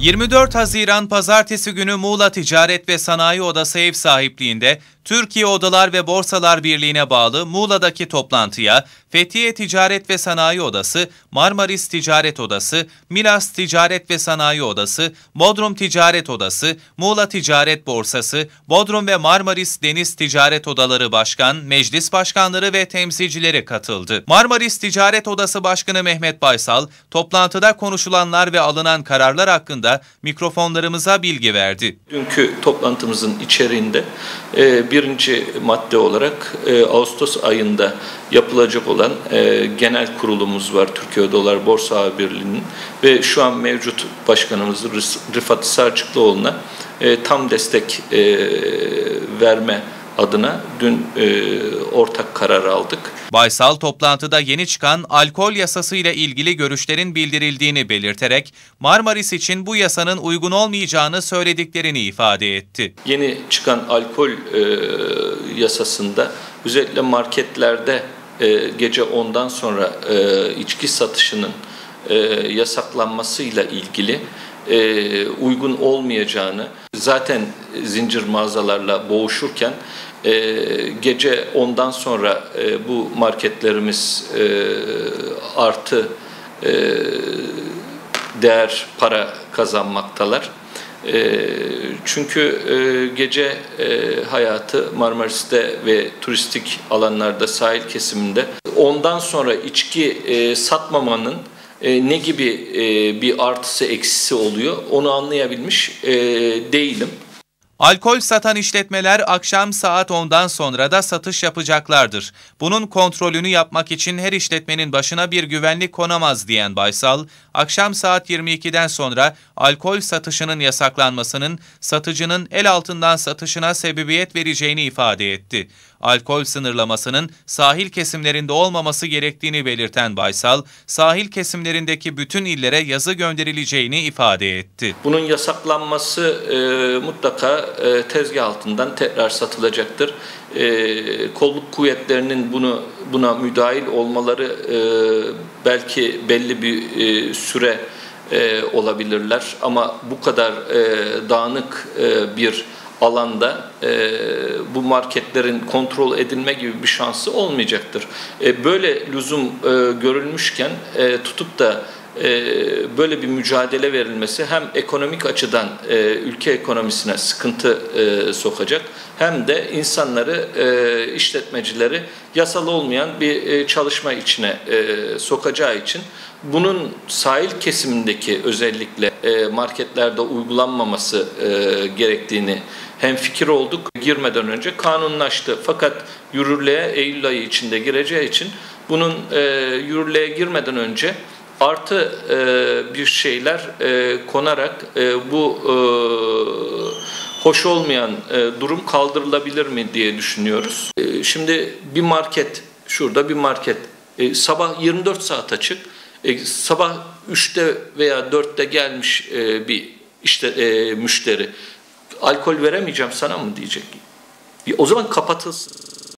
24 Haziran Pazartesi günü Muğla Ticaret ve Sanayi Odası ev sahipliğinde Türkiye Odalar ve Borsalar Birliği'ne bağlı Muğla'daki toplantıya Fethiye Ticaret ve Sanayi Odası, Marmaris Ticaret Odası, Milas Ticaret ve Sanayi Odası, Bodrum Ticaret Odası, Muğla Ticaret Borsası, Bodrum ve Marmaris Deniz Ticaret Odaları Başkan, Meclis Başkanları ve temsilcileri katıldı. Marmaris Ticaret Odası Başkanı Mehmet Baysal, toplantıda konuşulanlar ve alınan kararlar hakkında mikrofonlarımıza bilgi verdi. Dünkü toplantımızın içeriğinde e, birinci madde olarak e, Ağustos ayında yapılacak olan e, genel kurulumuz var Türkiye Dolar Borsa Birliği'nin ve şu an mevcut başkanımız Rıfat Sarcıklıoğlu'na e, tam destek e, verme adına dün e, ortak karar aldık. Baysal toplantıda yeni çıkan alkol yasası ile ilgili görüşlerin bildirildiğini belirterek Marmaris için bu yasanın uygun olmayacağını söylediklerini ifade etti. Yeni çıkan alkol e, yasasında özellikle marketlerde e, gece 10'dan sonra e, içki satışının e, yasaklanmasıyla ilgili e, uygun olmayacağını zaten zincir mağazalarla boğuşurken e, gece ondan sonra e, bu marketlerimiz e, artı e, değer para kazanmaktalar. E, çünkü e, gece e, hayatı Marmaris'te ve turistik alanlarda sahil kesiminde ondan sonra içki e, satmamanın e, ne gibi e, bir artısı eksisi oluyor onu anlayabilmiş e, değilim. Alkol satan işletmeler akşam saat 10'dan sonra da satış yapacaklardır. Bunun kontrolünü yapmak için her işletmenin başına bir güvenlik konamaz diyen Baysal, akşam saat 22'den sonra alkol satışının yasaklanmasının satıcının el altından satışına sebebiyet vereceğini ifade etti. Alkol sınırlamasının sahil kesimlerinde olmaması gerektiğini belirten Baysal, sahil kesimlerindeki bütün illere yazı gönderileceğini ifade etti. Bunun yasaklanması e, mutlaka e, tezgah altından tekrar satılacaktır. E, kolluk kuvvetlerinin bunu buna müdahil olmaları e, belki belli bir e, süre e, olabilirler ama bu kadar e, dağınık e, bir alanda e, bu marketlerin kontrol edilme gibi bir şansı olmayacaktır. E, böyle lüzum e, görülmüşken e, tutup da böyle bir mücadele verilmesi hem ekonomik açıdan e, ülke ekonomisine sıkıntı e, sokacak hem de insanları, e, işletmecileri yasal olmayan bir e, çalışma içine e, sokacağı için bunun sahil kesimindeki özellikle e, marketlerde uygulanmaması e, gerektiğini hem fikir olduk girmeden önce kanunlaştı. Fakat yürürlüğe Eylül ayı içinde gireceği için bunun e, yürürlüğe girmeden önce artı e, bir şeyler e, konarak e, bu e, hoş olmayan e, durum kaldırılabilir mi diye düşünüyoruz. E, şimdi bir market, şurada bir market e, sabah 24 saat açık, e, sabah 3'te veya 4'te gelmiş e, bir işte e, müşteri alkol veremeyeceğim sana mı diyecek. O zaman kapatılsın.